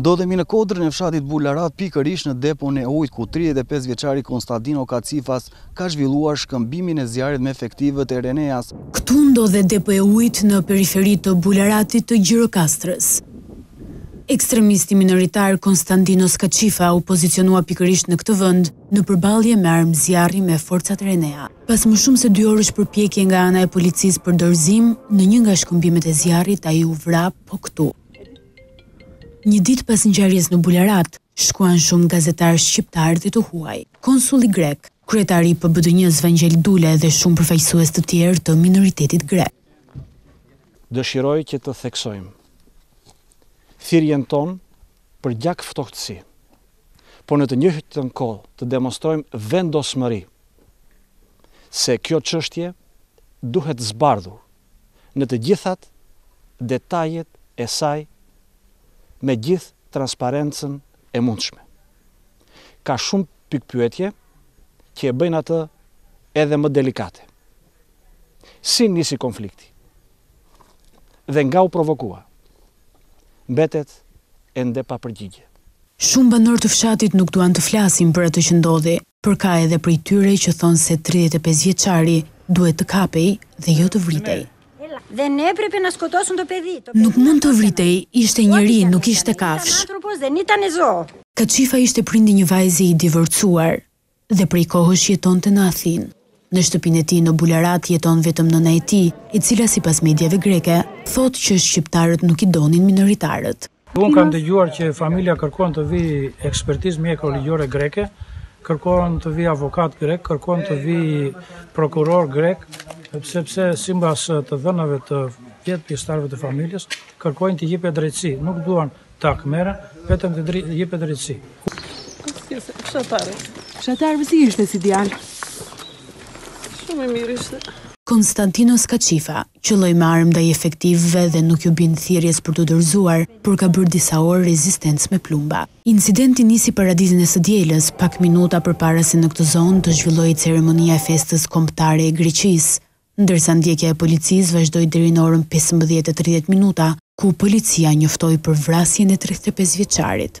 Ndodhemi në kodrën e fshatit Bularat pikërisht në depon e ujit ku 35 vjeçari Konstantino Kacifas ka zhvilluar shkëmbimin e zjarrit me efektivët e Reneas. Këtu ndodhet depo e ujit në periferi të Bularatit të Gjirokastrës. Ekstremisti minoritar Konstantinos Kaçifa u pozicionua pikërisht në këtë vend në përballje me armë zjarri me forcat Renea. Pas më shumë se dy orësh përpjekje nga ana e policisë për dorëzim, në një nga shkëmbimet e zjarrit ai u vra po këtu. Një ditë pas ngjarjes në Bularat, shkuan shumë gazetarë shqiptarë dhe të huaj, konsulli grek, kryetari i PBDNJ-së Vangjel Dule dhe shumë përfaqësues të tjerë të minoritetit grek. Dëshiroj që të theksojmë thirrjen tonë për gjakftohtësi, por në të njëjtën kohë të demonstrojmë vendosmëri se kjo çështje duhet zbardhur në të gjithat detajet e saj me gjithë transparencën e mundshme. Ka shumë pikëpyetje që e bëjnë atë edhe më delikate. Si nisi konflikti? Dhe nga u provokua? mbetet ende pa përgjigje. Shumë banorë të fshatit nuk duan të flasin për atë që ndodhi, por ka edhe prej tyre që thonë se tridhjetë e pesë vjeçari duhet të kapej dhe jo të vritej. Nuk mund të vritej, ishte njeri, nuk ishte kafshë. Kaçifa ishte prind i një vajze i divorcuar. Dhe prej kohësh jetonte në Athinë. Në shtëpinë e tij në Bularat jeton vetëm nëna e tij, e cila sipas mediave greke, thotë që shqiptarët nuk i donin minoritarët. Unë kam dëgjuar që familja kërkon të vijë ekspertizë mjeko-ligjore greke, kërkon të vijë avokatë grekë, kërkon të vijë prokurorë grekë, sepse simbas të dhënave të vetë pjesëtarëve të familjes, kërkojnë të jepet drejtësi, nuk duan të hakmerren, vetëm të drejtë, jepet drejtësi. Fshatarës. Fshatarëve si ishte si djalë? Shumë i mirë ishte. Konstantinos Kaçifa, qëlloi me armë ndaj efektivëve dhe nuk iu bind thirrjes për t'u dorëzuar, por ka bërë disa orë rezistencë me plumba. Incidenti nisi paraditen e së dielës, pak minuta përpara se në këtë zonë të zhvillohej ceremonia e festës kombëtare e Greqisë, Ndërsa ndjekja e policisë vazhdoi deri në orën pesëmbëdhjetë e tridhjetë minuta, ku policia njoftoi për vrasjen e tridhjetë e pesë vjeçarit.